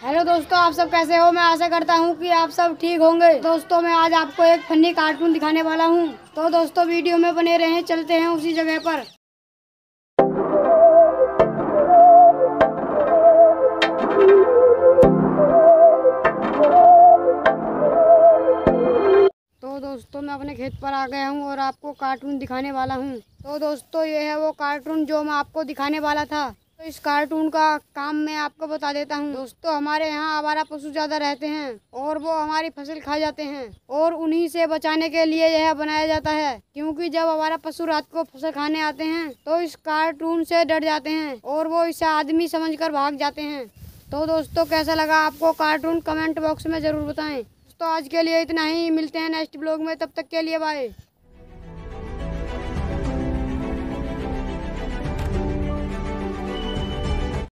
Hello दोस्तों, आप सब कैसे हो? मैं आशा करता हूँ कि आप सब ठीक होंगे। दोस्तों, मैं आज आपको एक फनी कार्टून दिखाने वाला हूँ। तो दोस्तों, वीडियो में बने रहें, चलते हैं उसी जगह पर। तो दोस्तों, मैं अपने खेत पर आ गया हूँ और आपको कार्टून दिखाने वाला हूँ। तो दोस्तों, ये है वो कार्टून जो मैं आपको दिखाने वाला था। तो इस कार्टून का काम मैं आपको बता देता हूँ। दोस्तों, हमारे यहाँ आवारा पशु ज़्यादा रहते हैं और वो हमारी फ़सल खा जाते हैं और उन्हीं से बचाने के लिए यह बनाया जाता है। क्योंकि जब हमारा पशु रात को फ़सल खाने आते हैं तो इस कार्टून से डर जाते हैं और वो इसे आदमी समझकर भाग जाते हैं। तो दोस्तों, कैसा लगा आपको कार्टून? कमेंट बॉक्स में ज़रूर बताएँ। दोस्तों, आज के लिए इतना ही। मिलते हैं नेक्स्ट ब्लॉग में। तब तक के लिए बाय।